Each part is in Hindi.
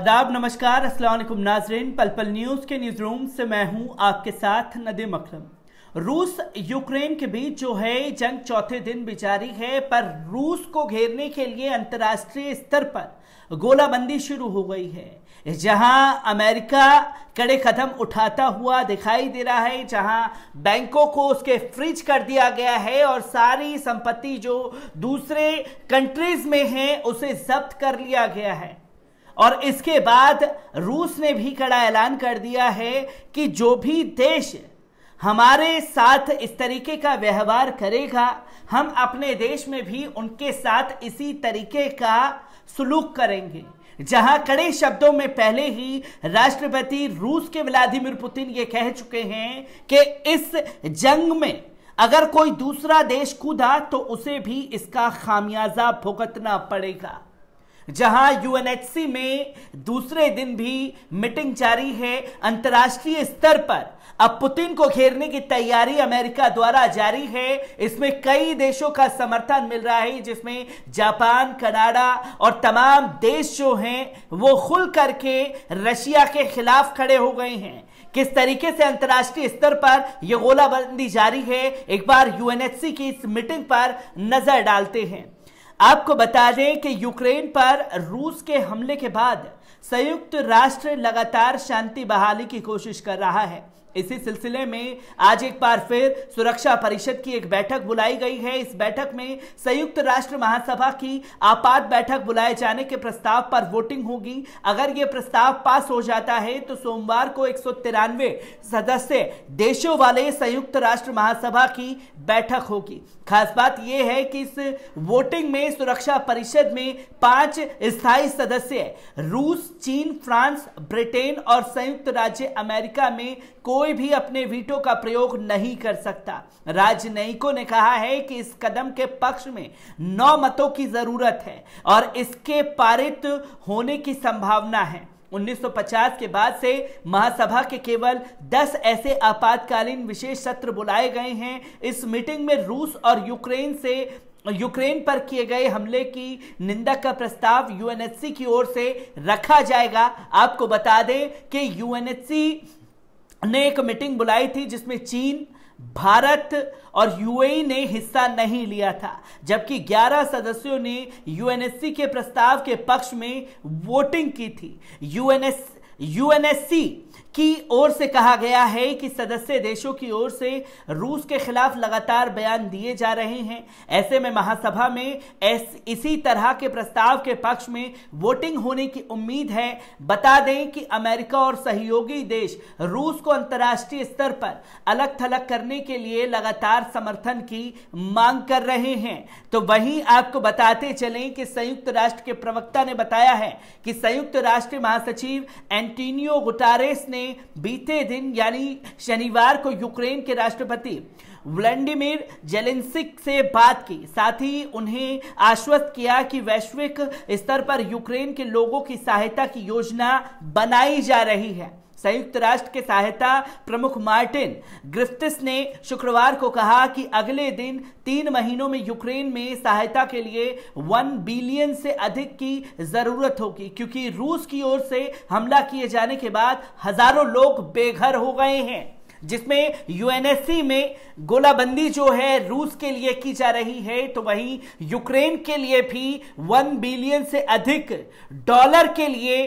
आदाब, नमस्कार वालेकुम नाजरीन पल पल न्यूज़ के न्यूज़ रूम से मैं हूँ आपके साथ नदीम अकरम। रूस, यूक्रेन के बीच जो है जंग चौथे दिन भी जारी है, पर रूस को घेरने के लिए अंतर्राष्ट्रीय स्तर पर गोलाबंदी शुरू हो गई है। जहाँ अमेरिका कड़े कदम उठाता हुआ दिखाई दे रहा है, जहाँ बैंकों को उसके फ्रिज कर दिया गया है और सारी संपत्ति जो दूसरे कंट्रीज़ में है, उसे जब्त कर लिया गया है। और इसके बाद रूस ने भी कड़ा ऐलान कर दिया है कि जो भी देश हमारे साथ इस तरीके का व्यवहार करेगा, हम अपने देश में भी उनके साथ इसी तरीके का सुलूक करेंगे। जहाँ कड़े शब्दों में पहले ही राष्ट्रपति रूस के व्लादिमीर पुतिन ये कह चुके हैं कि इस जंग में अगर कोई दूसरा देश कूदा तो उसे भी इसका खामियाजा भुगतना पड़ेगा। जहाँ यूएनएचसी में दूसरे दिन भी मीटिंग जारी है अंतर्राष्ट्रीय स्तर पर। अब पुतिन को घेरने की तैयारी अमेरिका द्वारा जारी है। इसमें कई देशों का समर्थन मिल रहा है, जिसमें जापान, कनाडा और तमाम देश जो हैं, वो खुल करके रशिया के खिलाफ खड़े हो गए हैं। किस तरीके से अंतर्राष्ट्रीय स्तर पर यह गोलाबंदी जारी है, एक बार यूएनएचसी की इस मीटिंग पर नज़र डालते हैं। आपको बता दें कि यूक्रेन पर रूस के हमले के बाद संयुक्त राष्ट्र लगातार शांति बहाली की कोशिश कर रहा है। इसी सिलसिले में आज एक बार फिर सुरक्षा परिषद की एक बैठक बुलाई गई है। इस बैठक में संयुक्त राष्ट्र महासभा की आपात बैठक बुलाए जाने के प्रस्ताव पर वोटिंग होगी। अगर यह प्रस्ताव पास हो जाता है तो सोमवार को एक सदस्य देशों वाले संयुक्त राष्ट्र महासभा की बैठक होगी। खास बात यह है कि इस वोटिंग में सुरक्षा परिषद में पाँच स्थायी सदस्य रूस, चीन, फ्रांस, ब्रिटेन और संयुक्त राज्य अमेरिका में कोई भी अपने वीटो का प्रयोग नहीं कर सकता। राजनयिकों ने कहा है कि इस कदम के पक्ष में नौ मतों की ज़रूरत है और इसके पारित होने की संभावना है। 1950 के बाद से महासभा के केवल 10 ऐसे आपातकालीन विशेष सत्र बुलाए गए हैं। इस मीटिंग में रूस और यूक्रेन से, यूक्रेन पर किए गए हमले की निंदा का प्रस्ताव यूएनएचसी की ओर से रखा जाएगा। आपको बता दें कि यूएनएचसी ने एक मीटिंग बुलाई थी जिसमें चीन, भारत और यूएई ने हिस्सा नहीं लिया था, जबकि 11 सदस्यों ने यूएनएससी के प्रस्ताव के पक्ष में वोटिंग की थी। यूएनएस, यूएनएससी की ओर से कहा गया है कि सदस्य देशों की ओर से रूस के खिलाफ लगातार बयान दिए जा रहे हैं। ऐसे में महासभा में इसी तरह के प्रस्ताव के पक्ष में वोटिंग होने की उम्मीद है। बता दें कि अमेरिका और सहयोगी देश रूस को अंतर्राष्ट्रीय स्तर पर अलग थलग करने के लिए लगातार समर्थन की मांग कर रहे हैं। तो वहीं आपको बताते चलें कि संयुक्त राष्ट्र के प्रवक्ता ने बताया है कि संयुक्त राष्ट्र महासचिव एंटीनियो गुटारेस ने ने बीते दिन, यानी शनिवार को यूक्रेन के राष्ट्रपति व्लैंडिमिर जेलेंसिक से बात की। साथ ही उन्हें आश्वस्त किया कि वैश्विक स्तर पर यूक्रेन के लोगों की सहायता की योजना बनाई जा रही है। संयुक्त राष्ट्र के सहायता प्रमुख मार्टिन ग्रिफ्टिस ने शुक्रवार को कहा कि अगले दिन तीन महीनों में यूक्रेन में सहायता के लिए वन बिलियन से अधिक की ज़रूरत होगी, क्योंकि रूस की ओर से हमला किए जाने के बाद हज़ारों लोग बेघर हो गए हैं, जिसमें यूएनएससी में गोलाबंदी जो है रूस के लिए की जा रही है तो वहीं यूक्रेन के लिए भी वन बिलियन से अधिक डॉलर के लिए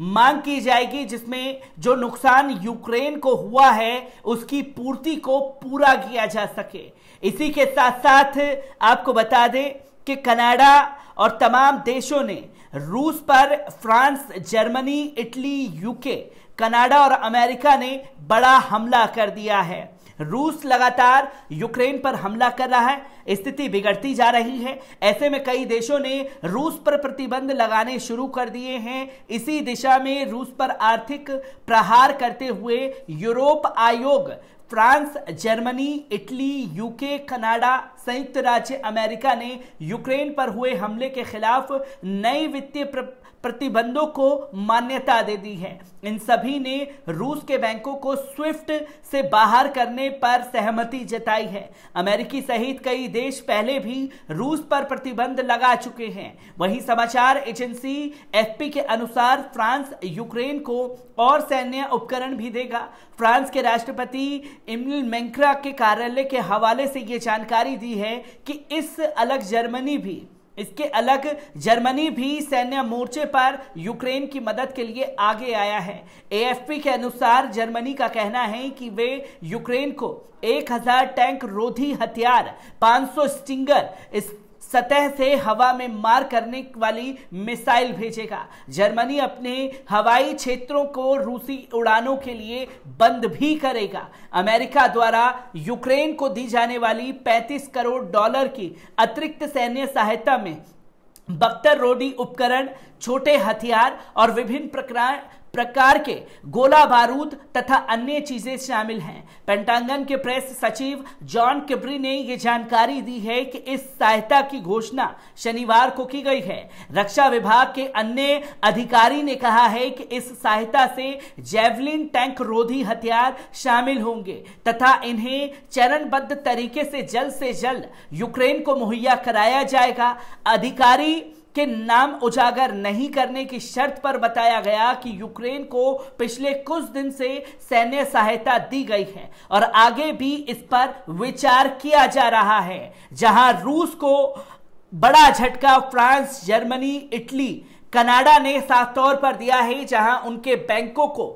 मांग की जाएगी जिसमें जो नुकसान यूक्रेन को हुआ है, उसकी पूर्ति को पूरा किया जा सके। इसी के साथ साथ आपको बता दें कि कनाडा और तमाम देशों ने रूस पर France, Germany, Italy, UK, Canada और अमेरिका ने बड़ा हमला कर दिया है। रूस लगातार यूक्रेन पर हमला कर रहा है, स्थिति बिगड़ती जा रही है। ऐसे में कई देशों ने रूस पर प्रतिबंध लगाने शुरू कर दिए हैं। इसी दिशा में रूस पर आर्थिक प्रहार करते हुए यूरोप आयोग, France, Germany, Italy, UK, Canada संयुक्त राज्य अमेरिका ने यूक्रेन पर हुए हमले के खिलाफ नई वित्तीय प्रतिबंधों को मान्यता दे दी है। इन सभी ने रूस के बैंकों को स्विफ्ट से बाहर करने पर सहमति जताई है। अमेरिकी सहित कई देश पहले भी रूस पर प्रतिबंध लगा चुके हैं। वहीं समाचार एजेंसी एफपी के अनुसार फ्रांस यूक्रेन को और सैन्य उपकरण भी देगा। फ्रांस के राष्ट्रपति इमल मैंक्रा के कार्यालय के हवाले से यह जानकारी दी है कि इस अलग जर्मनी भी, इसके अलग जर्मनी भी सैन्य मोर्चे पर यूक्रेन की मदद के लिए आगे आया है। एएफपी के अनुसार जर्मनी का कहना है कि वे यूक्रेन को 1000 टैंक रोधी हथियार 500 स्टिंगर सतह से हवा में मार करने वाली मिसाइल भेजेगा। जर्मनी अपने हवाई क्षेत्रों को रूसी उड़ानों के लिए बंद भी करेगा। अमेरिका द्वारा यूक्रेन को दी जाने वाली 35 करोड़ डॉलर की अतिरिक्त सैन्य सहायता में बख्तर रोडी उपकरण, छोटे हथियार और विभिन्न प्रकार प्रकार के गोला बारूद तथा अन्य चीज़ें शामिल हैं। पेंटांगन के प्रेस सचिव जॉन किब्री ने यह जानकारी दी है कि इस सहायता की घोषणा शनिवार को की गई है। रक्षा विभाग के अन्य अधिकारी ने कहा है कि इस सहायता से जेवलिन टैंक रोधी हथियार शामिल होंगे तथा इन्हें चरणबद्ध तरीके से जल्द से जल्द यूक्रेन को मुहैया कराया जाएगा। अधिकारी के नाम उजागर नहीं करने की शर्त पर बताया गया कि यूक्रेन को पिछले कुछ दिन से सैन्य सहायता दी गई है और आगे भी इस पर विचार किया जा रहा है, जहाँ रूस को बड़ा झटका, फ्रांस, जर्मनी, इटली, कनाडा ने साफ़ तौर पर दिया है, जहाँ उनके बैंकों को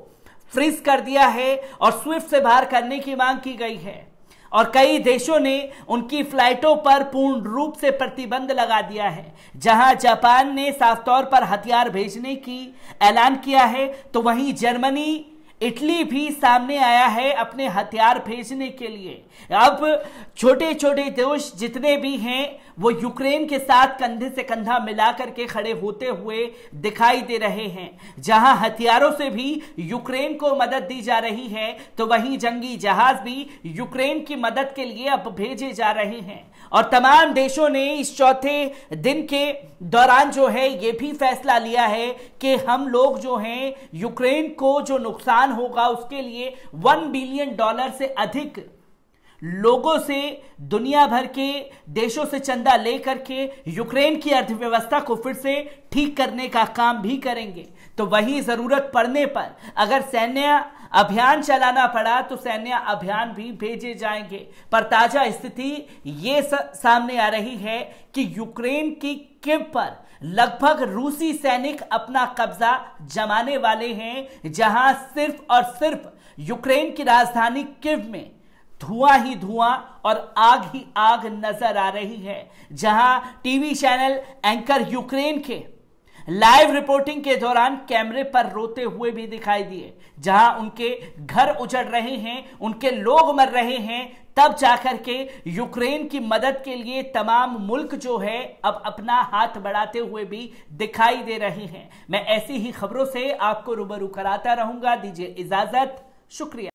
फ्रीज कर दिया है और स्विफ्ट से बाहर करने की मांग की गई है। और कई देशों ने उनकी फ्लाइटों पर पूर्ण रूप से प्रतिबंध लगा दिया है। जहाँ जापान ने साफ़ तौर पर हथियार भेजने की ऐलान किया है तो वहीं जर्मनी इटली भी सामने आया है अपने हथियार भेजने के लिए। अब छोटे छोटे देश जितने भी हैं, वो यूक्रेन के साथ कंधे से कंधा मिलाकर के खड़े होते हुए दिखाई दे रहे हैं। जहाँ हथियारों से भी यूक्रेन को मदद दी जा रही है तो वहीं जंगी जहाज़ भी यूक्रेन की मदद के लिए अब भेजे जा रहे हैं। और तमाम देशों ने इस चौथे दिन के दौरान जो है, ये भी फैसला लिया है कि हम लोग जो हैं, यूक्रेन को जो होगा उसके लिए वन बिलियन डॉलर से अधिक लोगों से, दुनिया भर के देशों से चंदा लेकर के यूक्रेन की अर्थव्यवस्था को फिर से ठीक करने का काम भी करेंगे। तो वही ज़रूरत पड़ने पर अगर सैन्य अभियान चलाना पड़ा तो सैन्य अभियान भी भेजे जाएँगे। पर ताज़ा स्थिति ये सामने आ रही है कि यूक्रेन की किव पर लगभग रूसी सैनिक अपना कब्जा जमाने वाले हैं, जहाँ सिर्फ़ और सिर्फ़ यूक्रेन की राजधानी किव में धुआँ ही धुआँ और आग ही आग नज़र आ रही है, जहाँ टीवी चैनल एंकर यूक्रेन के लाइव रिपोर्टिंग के दौरान कैमरे पर रोते हुए भी दिखाई दिए। जहाँ उनके घर उजड़ रहे हैं, उनके लोग मर रहे हैं, तब जाकर के यूक्रेन की मदद के लिए तमाम मुल्क जो है, अब अपना हाथ बढ़ाते हुए भी दिखाई दे रहे हैं। मैं ऐसी ही खबरों से आपको रूबरू कराता रहूँगा। दीजिए इजाज़त। शुक्रिया।